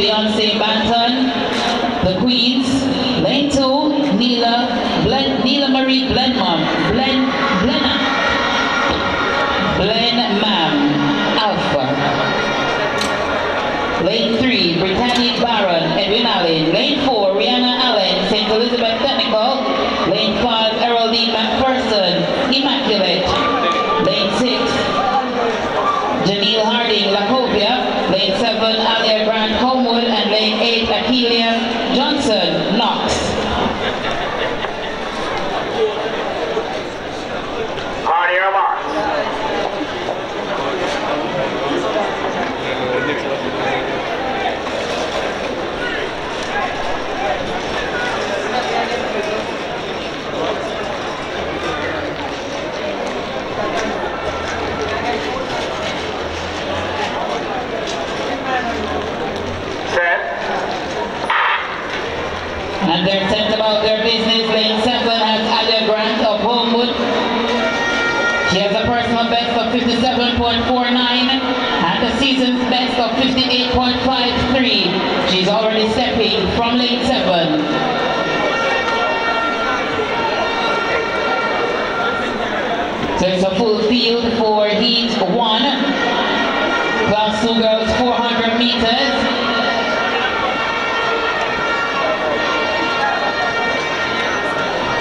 Beyonce Banton. The Queens. Lane two, Neela, Blen, Neela Marie Blenmam. Blen, Blenna. Blenmam. Alpha. Lane three, Britannic Baron, Edwin Allen. Lane four, Rihanna Allen, St. Elizabeth Technical. Lane five, Eraldine McPherson, Immaculate. Lane six, Janelle Harding, Lacovia. Lane seven, Alia Grant Homewood. And lane eight, Akelia Johnson, Knox. On your mark. Set. And they're set about their business. Lane 7 has Alia Grant of Homewood. She has a personal best of 57.49 and a season's best of 58.53. She's already stepping from lane 7. So it's a full field for heat 1. Class 2 girls 400 meters.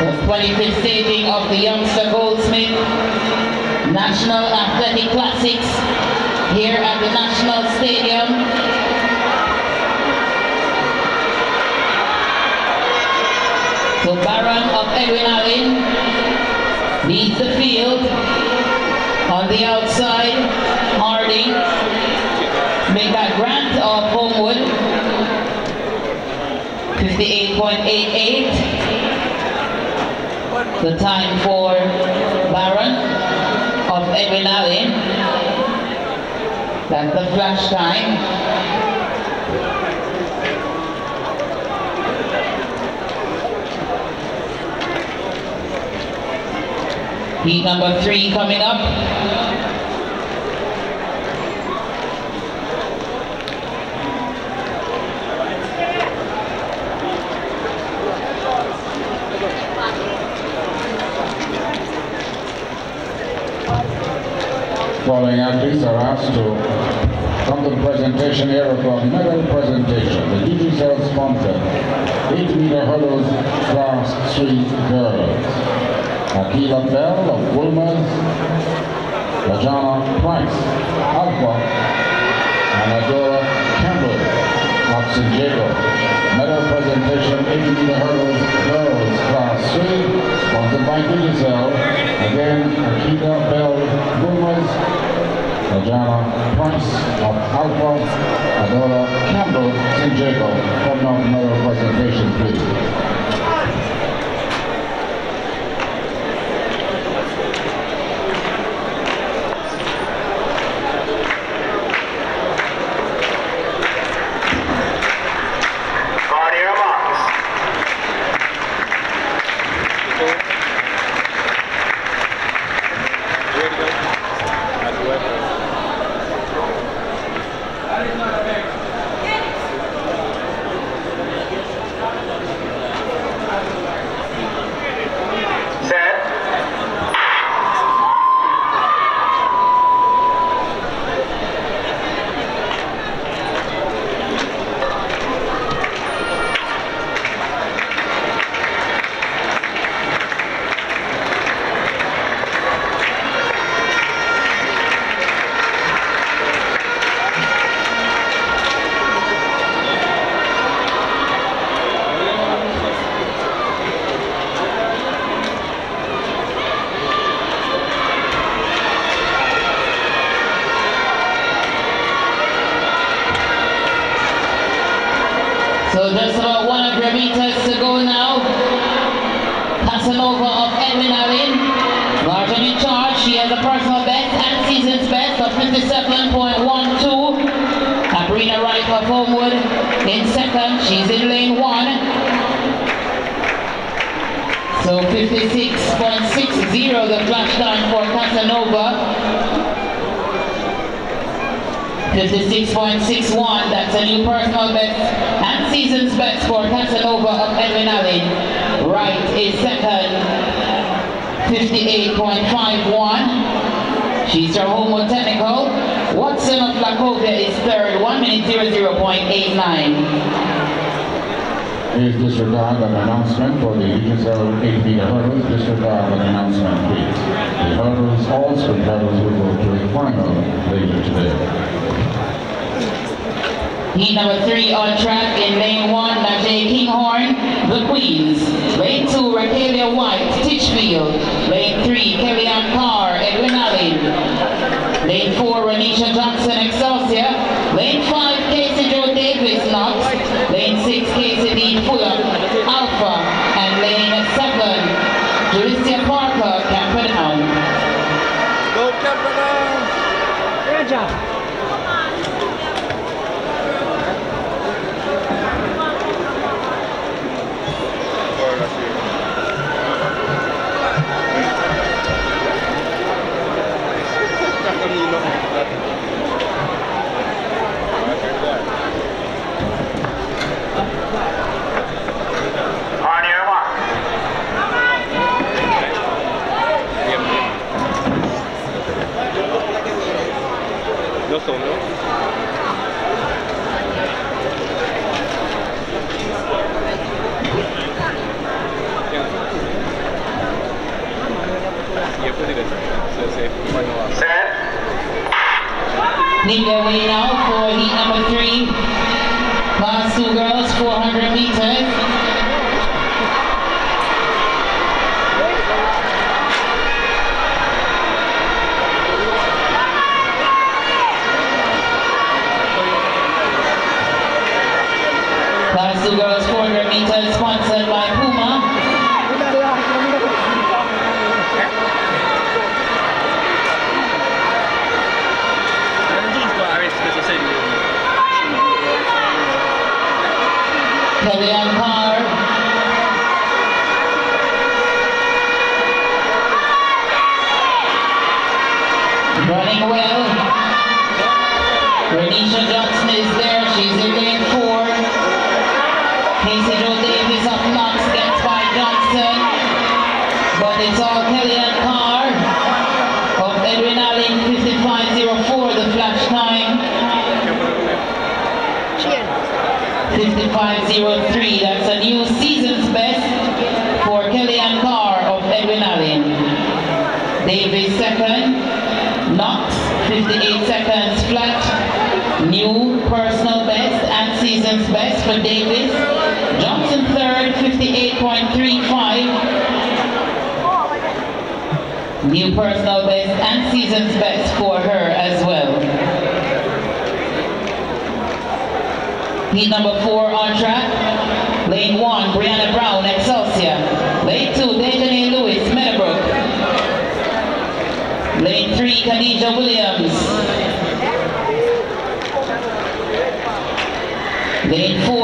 The 25th staging of the Youngster Goldsmith National Athletic Classics here at the National Stadium. So Baron of Edwin Allen leads the field. On the outside, Harding. Make that Grant of Homewood. 58.88. The time for Baron Edwin That's the flash time. Heat number three coming up. Following athletes are asked to come to the presentation area for medal presentation. The DGCL sponsor, 8 meter hurdles class 3 girls. Akila Bell of Wolmer's, Lajana Price, Alpha, and Adora Campbell of St. Jacob. Medal presentation, 8 meter hurdles girls class 3, sponsored by DGCL. Again, Akila Bell, Wolmer's, Ajana Price of Alpha, Adora Campbell, St. Jacob. Come now, medal presentation, please. So just about one hundred meters to go now. Casanova of Edwin Allen. Martin in charge. She has a personal best and season's best of 57.12. Sabrina Wright of Homewood in second. She's in lane one. So 56.60 the flash time for Casanova. 56.61. That's a new personal best and season's best for Casanova of Edwin Allen. Wright is second. 58.51. She's from Homewood Technical. Watson of Lacovia is third. 1 minute 00.89 is disregard an announcement for the USL 8 meter hurdles. Disregard of announcement, please. The hurdles, all sprint hurdles will go to the final later today. Heat number three on track in lane one, Najee Kinghorn, the Queens. Lane two, Raquelia White, Titchfield. Lane three, Kellyann Carr, Edwin Allen. Lane four, Renisha Johnson, Excelsior. Lane five, Casey Joe Davis, Knox. Lane six, Casey Dean Fuller, Alpha. And lane seven, Jalicia Parker, Camperdown. Go Camperdown! Good job. On your mark. No sono. Yeah, put it in. So say, final one. Set. Lead their way now for heat number three. Class girls, 400 meters. Davis second. Knox 58 seconds flat. New personal best and season's best for Davis. Johnson third 58.35. New personal best and season's best for her as well. Heat number four on track. Lane one, Breana Brown, Excelsior. Mary Khadija Williams. Lane 4.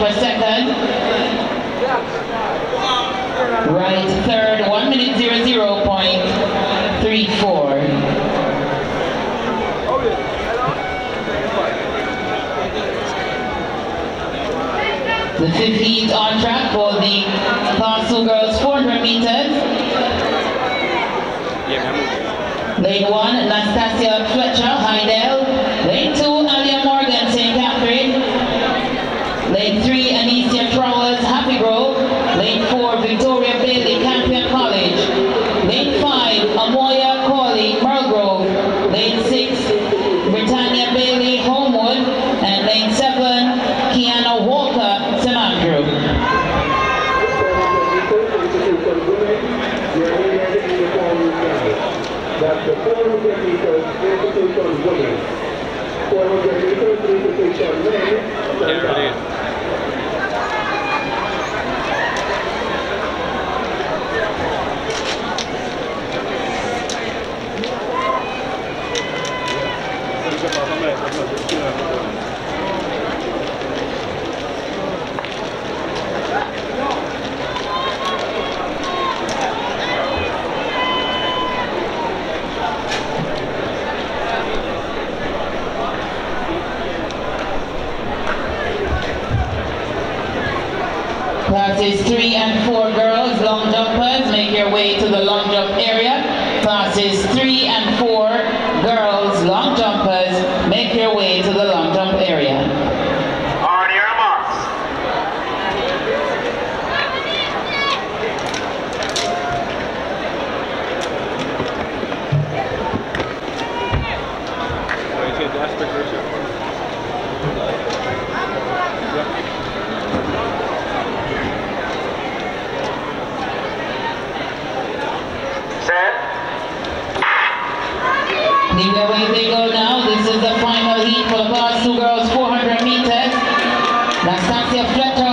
was second. Right third, 1 minute 00.34. The fifth heat on track for the Council Girls 400 meters. Lane 1, Nastassia Fletcher, Hydel. four, Victoria Bailey Campion College. Lane 5, Amoya Corley Merl Grove. Lane 6, Britannia Bailey Homewood. And lane 7, Kiana Walker St. Andrew. make your way to the long jump area. two girls 400 meters. Nastassia Fletcher.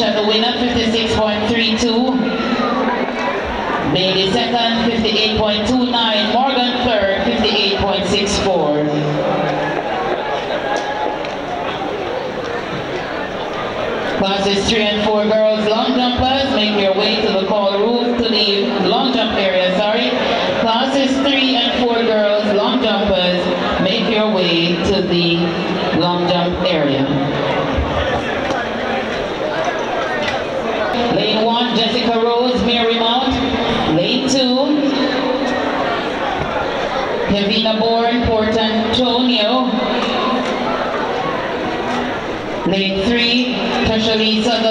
captured the winner, 56.32. Bailey second, 58.29. Morgan third, 58.64. Classes 3 and 4 girls long jumpers, make your way to the court. Lisa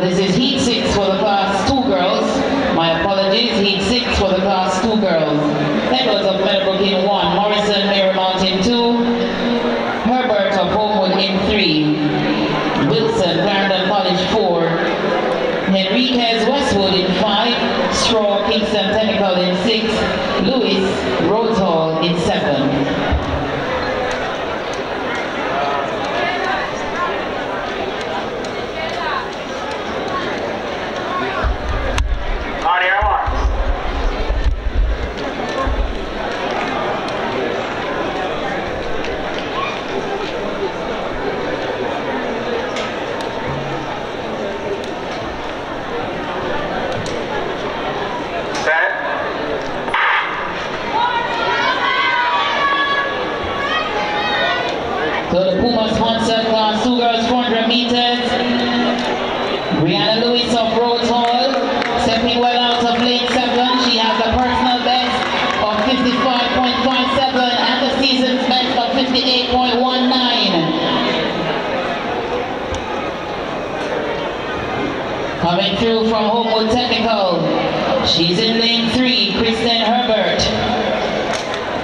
This is heat six for the class two girls. My apologies, heat six for the class two girls. Edwards of Meadowbrook in Lewis of Rhodes Hall stepping well out of lane seven. She has a personal best of 55.57 and best of 58.19. Coming through from Homewood Technical. She's in lane three, Kristen Herbert.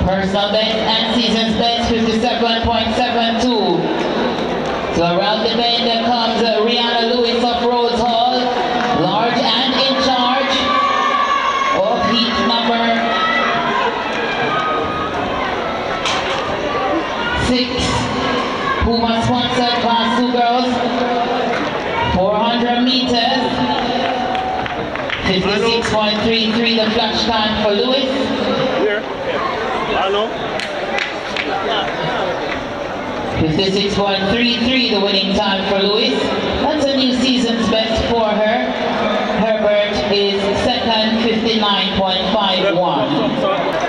Personal best and season's best 57.72. So around the bend there comes uh, Rihanna Lewis of Rhodes Hall, large and in charge heat number six. Puma sponsored class two girls, 400 meters. 56.33 the flash time for Lewis. Here. I know. 56.33 the winning time for Lewis. That's a new season's best for her. 159.51.